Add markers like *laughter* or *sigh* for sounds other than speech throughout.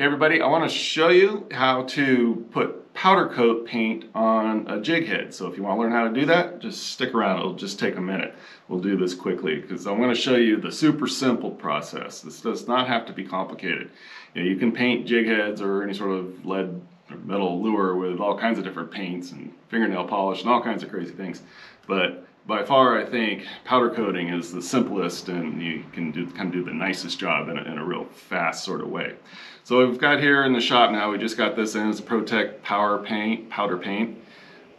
Hey everybody, I want to show you how to put powder coat paint on a jig head. So if you want to learn how to do that, just stick around. It'll just take a minute. We'll do this quickly because I'm going to show you the super simple process. This does not have to be complicated. You, know, you can paint jig heads or any sort of lead or metal lure with all kinds of different paints and fingernail polish and all kinds of crazy things. But by far, I think powder coating is the simplest and you can do, kind of do the nicest job in a, in a real fast sort of way. So we've got here in the shop now, we just got this in, it's a ProTec Power Paint, powder paint.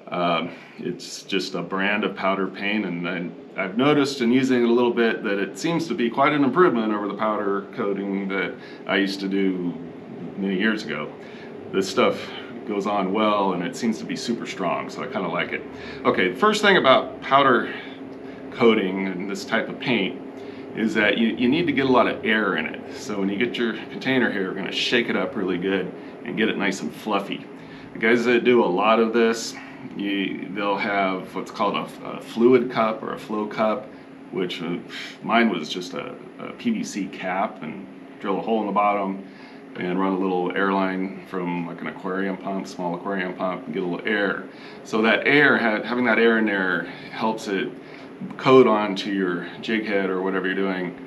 Um, it's just a brand of powder paint and, and I've noticed in using it a little bit that it seems to be quite an improvement over the powder coating that I used to do many years ago. This stuff goes on well and it seems to be super strong, so I kind of like it. Okay, first thing about powder coating and this type of paint is that you, you need to get a lot of air in it. So when you get your container here, we're gonna shake it up really good and get it nice and fluffy. The guys that do a lot of this, you, they'll have what's called a, a, fluid cup or a flow cup, which uh, mine was just a, a PVC cap and drill a hole in the bottom and run a little air line from like an aquarium pump, small aquarium pump, and get a little air. So that air, having that air in there helps it coat onto your jig head or whatever you're doing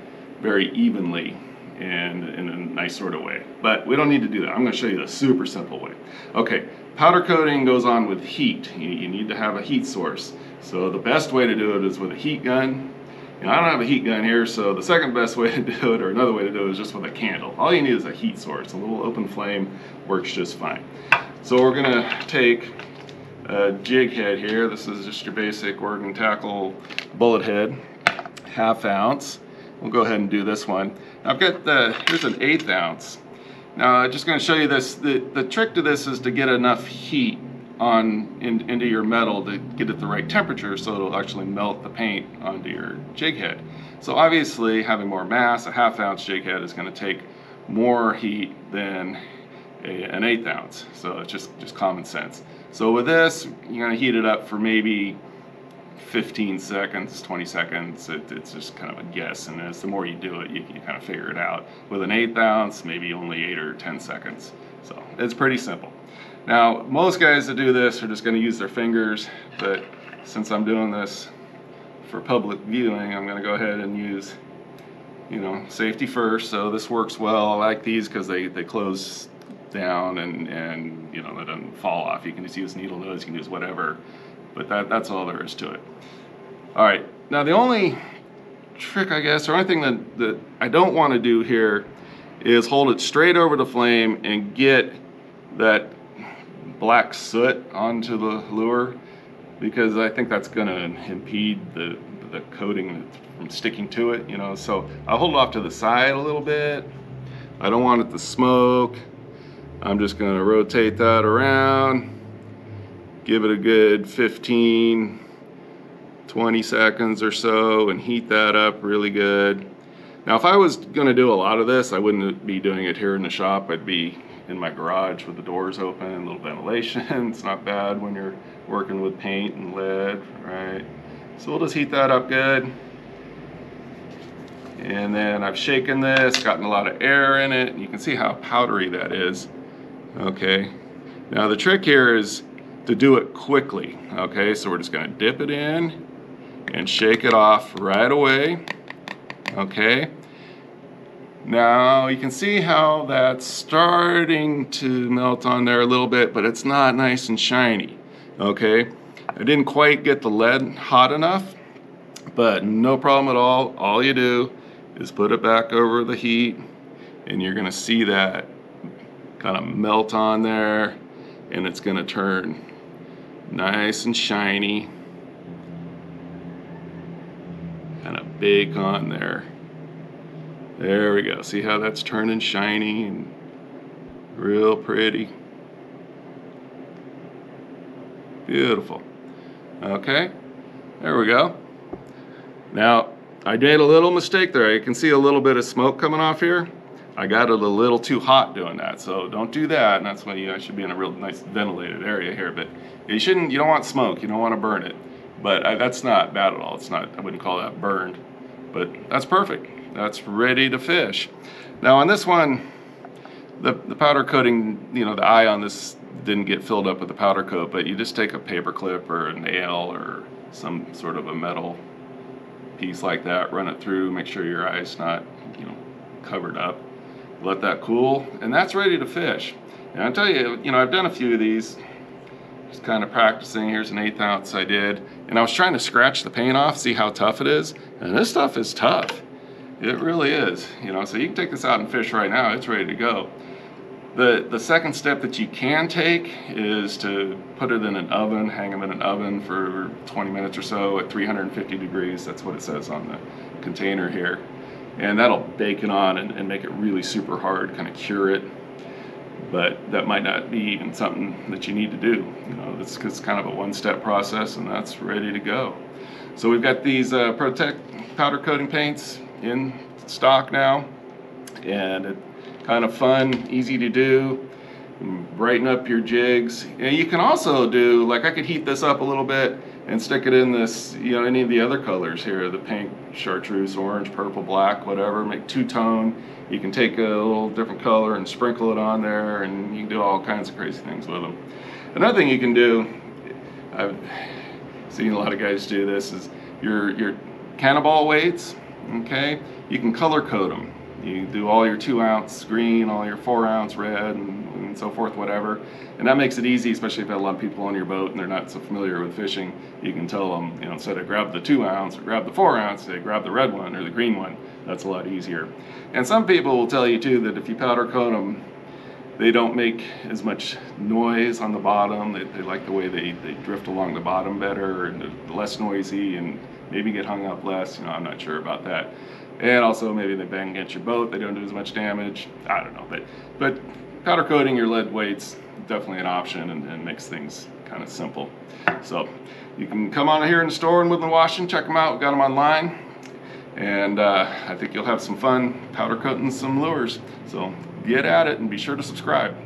very evenly and in a nice sort of way. But we don't need to do that. I'm going to show you the super simple way. Okay, powder coating goes on with heat. You need to have a heat source. So the best way to do it is with a heat gun and I don't have a heat gun here, so the second best way to do it, or another way to do it, is just with a candle. All you need is a heat source. A little open flame works just fine. So we're gonna take a jig head here. This is just your basic Oregon tackle bullet head, half ounce. We'll go ahead and do this one. Now I've got the, here's an eighth ounce. Now I'm just gonna show you this. The, the trick to this is to get enough heat on in, into your metal to get it the right temperature so it'll actually melt the paint onto your jig head. So obviously having more mass, a half ounce jig head is going to take more heat than a, an eighth ounce. So it's just, just common sense. So with this, you're going to heat it up for maybe 15 seconds, 20 seconds. It, it's just kind of a guess. And as the more you do it, you can kind of figure it out. With an eighth ounce, maybe only eight or 10 seconds. So it's pretty simple. Now, most guys that do this are just going to use their fingers, but since I'm doing this for public viewing, I'm going to go ahead and use, you know, safety first. So this works well. I like these because they, they close down and, and, you know, they don't fall off. You can just use needle nose, you can use whatever, but that, that's all there is to it. All right, now the only trick, I guess, or anything that, that I don't want to do here is hold it straight over the flame and get that black soot onto the lure because I think that's going to impede the, the coating from sticking to it, you know. So I'll hold it off to the side a little bit. I don't want it to smoke. I'm just going to rotate that around, give it a good 15, 20 seconds or so and heat that up really good. Now if I was going to do a lot of this, I wouldn't be doing it here in the shop. I'd be in my garage with the doors open, a little ventilation. *laughs* it's not bad when you're working with paint and lead, right? So we'll just heat that up good. And then I've shaken this, gotten a lot of air in it. You can see how powdery that is. Okay. Now the trick here is to do it quickly. Okay, so we're just gonna dip it in and shake it off right away. Okay. Now you can see how that's starting to melt on there a little bit, but it's not nice and shiny, okay? I didn't quite get the lead hot enough, but no problem at all. All you do is put it back over the heat and you're gonna see that kind of melt on there and it's gonna turn nice and shiny, kind of bake on there. There we go. See how that's turning shiny and real pretty. Beautiful. Okay, there we go. Now, I made a little mistake there. You can see a little bit of smoke coming off here. I got it a little too hot doing that, so don't do that. And that's why you guys should be in a real nice ventilated area here. But you shouldn't, you don't want smoke. You don't want to burn it. But I, that's not bad at all. It's not, I wouldn't call that burned. But that's perfect that's ready to fish. Now on this one, the, the powder coating, you know, the eye on this didn't get filled up with the powder coat, but you just take a paper clip or a nail or some sort of a metal piece like that, run it through, make sure your eye's not, you know, covered up. Let that cool, and that's ready to fish. And I'll tell you, you know, I've done a few of these, just kind of practicing. Here's an eighth ounce I did, and I was trying to scratch the paint off, see how tough it is, and this stuff is tough. It really is, you know, so you can take this out and fish right now, it's ready to go. The, the second step that you can take is to put it in an oven, hang them in an oven for 20 minutes or so at 350 degrees. That's what it says on the container here. And that'll bake it on and, and make it really super hard, kind of cure it. But that might not be even something that you need to do. You know, it's, it's kind of a one-step process and that's ready to go. So we've got these uh, ProTec powder coating paints in stock now. And it, kind of fun, easy to do, brighten up your jigs. And you can also do, like I could heat this up a little bit and stick it in this, you know, any of the other colors here, the pink, chartreuse, orange, purple, black, whatever, make two-tone. You can take a little different color and sprinkle it on there and you can do all kinds of crazy things with them. Another thing you can do, I've seen a lot of guys do this, is your, your cannonball weights, okay, you can color code them. You do all your two ounce green, all your four ounce red, and, and, so forth, whatever. And that makes it easy, especially if you have a lot of people on your boat and they're not so familiar with fishing. You can tell them, you know, instead of grab the two ounce or grab the four ounce, say grab the red one or the green one. That's a lot easier. And some people will tell you too that if you powder coat them, they don't make as much noise on the bottom. They, they like the way they, they drift along the bottom better and less noisy and maybe get hung up less. You know, I'm not sure about that and also maybe they bang against your boat they don't do as much damage i don't know but but powder coating your lead weights definitely an option and, and makes things kind of simple so you can come on here in the store in woodland washington check them out We've got them online and uh, i think you'll have some fun powder coating some lures so get at it and be sure to subscribe